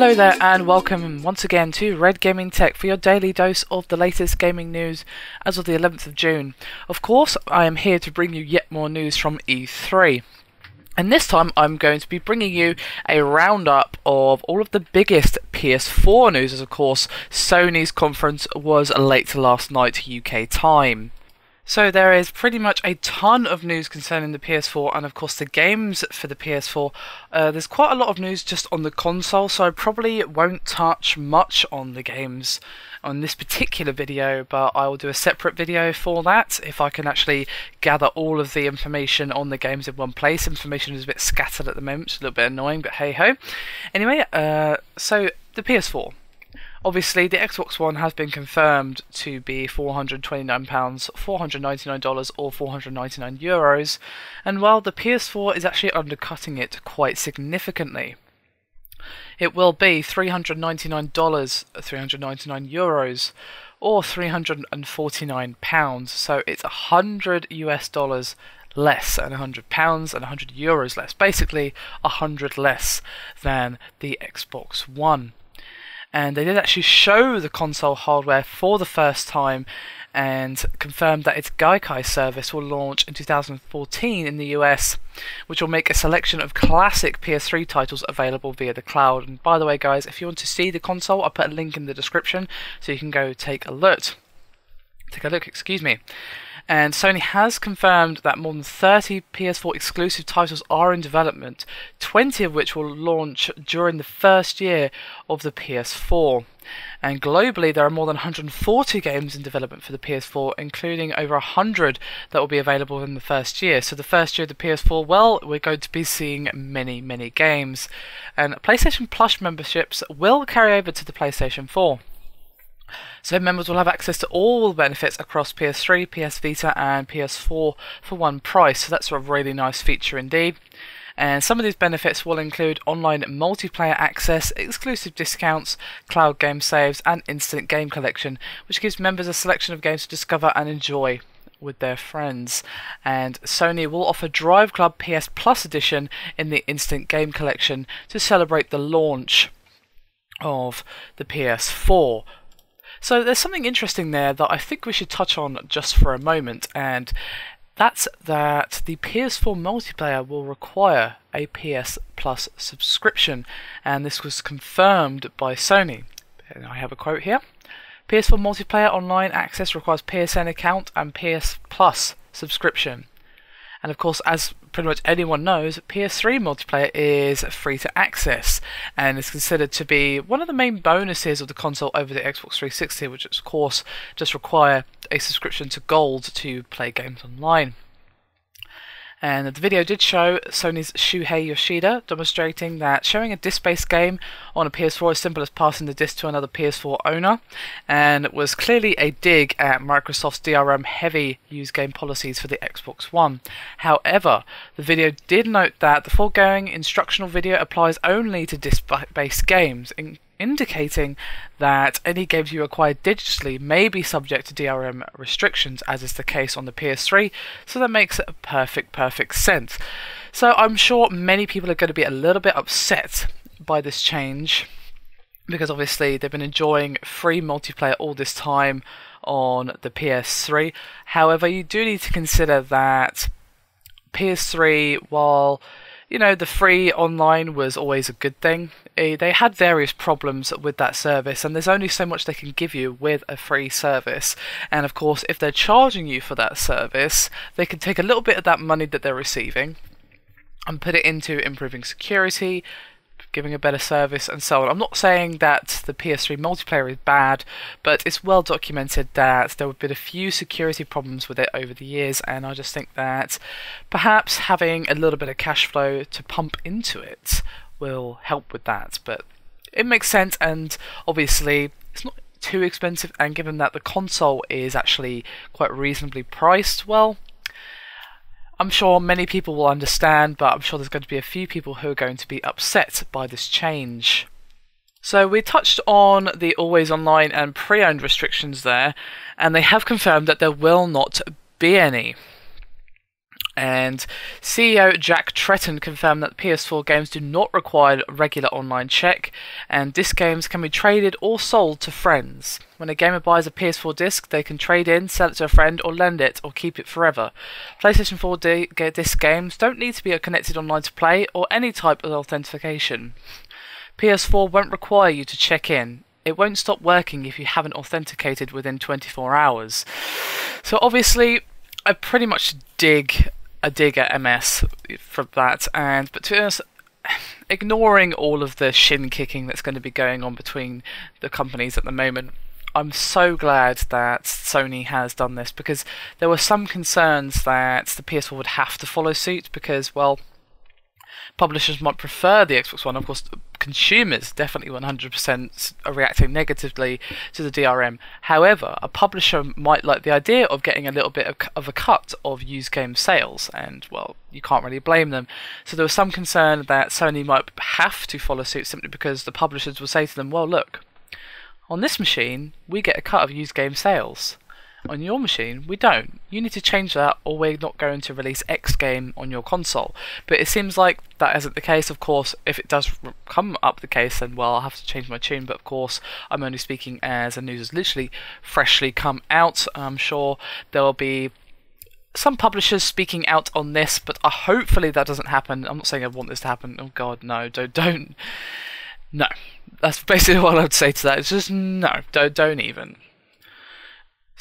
Hello there, and welcome once again to Red Gaming Tech for your daily dose of the latest gaming news as of the 11th of June. Of course, I am here to bring you yet more news from E3. And this time I'm going to be bringing you a roundup of all of the biggest PS4 news, as of course Sony's conference was late last night UK time. So there is pretty much a ton of news concerning the PS4 and of course the games for the PS4. Uh, there's quite a lot of news just on the console, so I probably won't touch much on the games on this particular video, but I will do a separate video for that if I can actually gather all of the information on the games in one place. Information is a bit scattered at the moment, it's a little bit annoying, but hey ho. Anyway, uh, so the PS4. Obviously, the Xbox One has been confirmed to be £429, $499 or 499 euros, and while the PS4 is actually undercutting it quite significantly. It will be $399, 399 euros, or 349 pounds. So it's 100 US dollars less and 100 pounds and 100 euros less. Basically, 100 less than the Xbox One and they did actually show the console hardware for the first time and confirmed that its Gaikai service will launch in 2014 in the US, which will make a selection of classic PS3 titles available via the cloud. And by the way, guys, if you want to see the console, I'll put a link in the description so you can go take a look. Take a look, excuse me and Sony has confirmed that more than 30 PS4 exclusive titles are in development, 20 of which will launch during the first year of the PS4. And globally, there are more than 140 games in development for the PS4, including over 100 that will be available in the first year. So, the first year of the PS4, well, we're going to be seeing many, many games. And PlayStation Plus memberships will carry over to the PlayStation 4. So members will have access to all the benefits across PS3, PS Vita, and PS4 for one price. So that's a really nice feature indeed. And some of these benefits will include online multiplayer access, exclusive discounts, cloud game saves, and instant game collection, which gives members a selection of games to discover and enjoy with their friends. And Sony will offer Drive Club PS Plus Edition in the Instant Game Collection to celebrate the launch of the PS4 so there's something interesting there that I think we should touch on just for a moment, and that's that the PS4 multiplayer will require a PS Plus subscription, and this was confirmed by Sony. And I have a quote here. PS4 multiplayer online access requires PSN account and PS Plus subscription. And of course, as pretty much anyone knows, PS3 multiplayer is free to access and is considered to be one of the main bonuses of the console over the Xbox 360, which of course just require a subscription to Gold to play games online. And the video did show Sony's Shuhei Yoshida demonstrating that showing a disc-based game on a PS4 is simple as passing the disc to another PS4 owner, and it was clearly a dig at Microsoft's DRM heavy use game policies for the Xbox One. However, the video did note that the foregoing instructional video applies only to disc-based games, indicating that any games you acquire digitally may be subject to DRM restrictions, as is the case on the PS3, so that makes perfect, perfect sense. So I'm sure many people are going to be a little bit upset by this change because obviously they've been enjoying free multiplayer all this time on the PS3. However, you do need to consider that PS3, while you know, the free online was always a good thing. They had various problems with that service, and there's only so much they can give you with a free service. And of course, if they're charging you for that service, they can take a little bit of that money that they're receiving and put it into improving security, giving a better service, and so on. I'm not saying that the PS3 multiplayer is bad, but it's well documented that there have been a few security problems with it over the years, and I just think that perhaps having a little bit of cash flow to pump into it will help with that. But it makes sense, and obviously, it's not too expensive, and given that the console is actually quite reasonably priced, well, I'm sure many people will understand, but I'm sure there's going to be a few people who are going to be upset by this change. So we touched on the always online and pre-owned restrictions there, and they have confirmed that there will not be any. And CEO Jack Tretton confirmed that PS4 games do not require regular online check, and disc games can be traded or sold to friends. When a gamer buys a PS4 disc, they can trade in, sell it to a friend, or lend it, or keep it forever. PlayStation 4 D- disc games don't need to be connected online to play, or any type of authentication. PS4 won't require you to check in. It won't stop working if you haven't authenticated within 24 hours. So obviously, I pretty much dig a dig at MS for that, and but to be honest, ignoring all of the shin kicking that's going to be going on between the companies at the moment, I'm so glad that Sony has done this because there were some concerns that the PS4 would have to follow suit because, well, publishers might prefer the Xbox One. Of course, consumers definitely 100% are reacting negatively to the DRM. However, a publisher might like the idea of getting a little bit of, of a cut of used game sales, and well, you can't really blame them. So there was some concern that Sony might have to follow suit simply because the publishers will say to them, well, look, on this machine, we get a cut of used game sales. On your machine, we don't. You need to change that, or we're not going to release X game on your console. But it seems like that isn't the case. Of course, if it does come up the case, then well, I'll have to change my tune. But of course, I'm only speaking as the news has literally freshly come out. I'm sure there will be some publishers speaking out on this, but uh, hopefully that doesn't happen. I'm not saying I want this to happen. Oh God, no! Don't, don't. No, that's basically what I would say to that. It's just no, don't, don't even.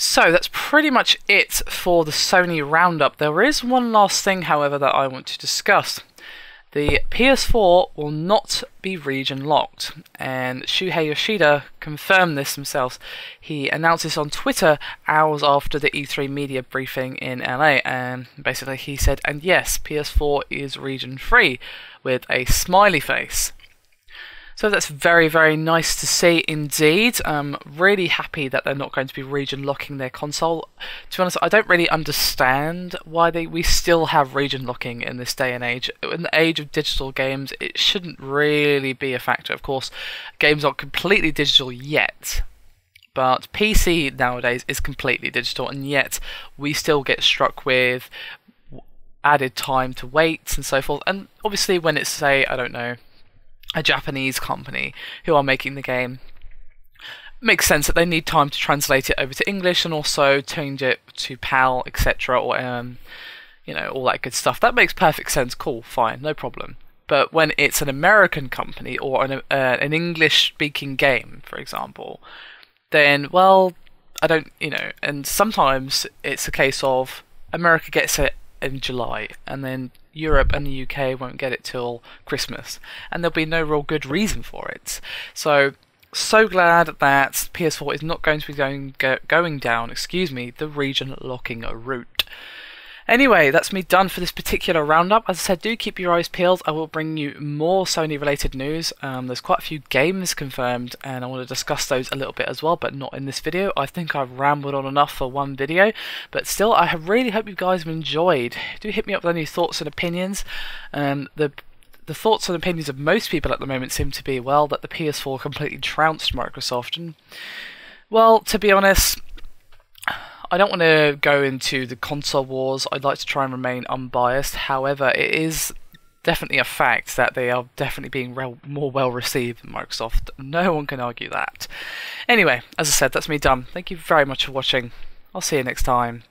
So that's pretty much it for the Sony roundup. There is one last thing, however, that I want to discuss. The PS4 will not be region locked, and Shuhei Yoshida confirmed this himself. He announced this on Twitter hours after the E3 media briefing in LA, and basically he said, and yes, PS4 is region free, with a smiley face. So that's very, very nice to see indeed. I'm really happy that they're not going to be region locking their console. To be honest, I don't really understand why they we still have region locking in this day and age. In the age of digital games, it shouldn't really be a factor. Of course, games aren't completely digital yet, but PC nowadays is completely digital, and yet we still get struck with added time to wait and so forth. And obviously, when it's say I don't know a Japanese company who are making the game. Makes sense that they need time to translate it over to English and also change it to PAL, etc., or um, you know all that good stuff. That makes perfect sense. Cool, fine, no problem. But when it's an American company or an uh, an English-speaking game, for example, then well, I don't, you know, and sometimes it's a case of America gets it in July, and then Europe and the UK won't get it till Christmas, and there'll be no real good reason for it. So, so glad that PS4 is not going to be going go, going down, excuse me, the region locking route. Anyway, that's me done for this particular roundup. As I said, do keep your eyes peeled. I will bring you more Sony related news. Um, there's quite a few games confirmed, and I want to discuss those a little bit as well, but not in this video. I think I've rambled on enough for one video, but still, I really hope you guys have enjoyed. Do hit me up with any thoughts and opinions. Um, the the thoughts and opinions of most people at the moment seem to be, well, that the PS4 completely trounced Microsoft. And, well, to be honest, I don't want to go into the console wars. I'd like to try and remain unbiased. However, it is definitely a fact that they are definitely being re- more well received than Microsoft. No one can argue that. Anyway, as I said, that's me done. Thank you very much for watching. I'll see you next time.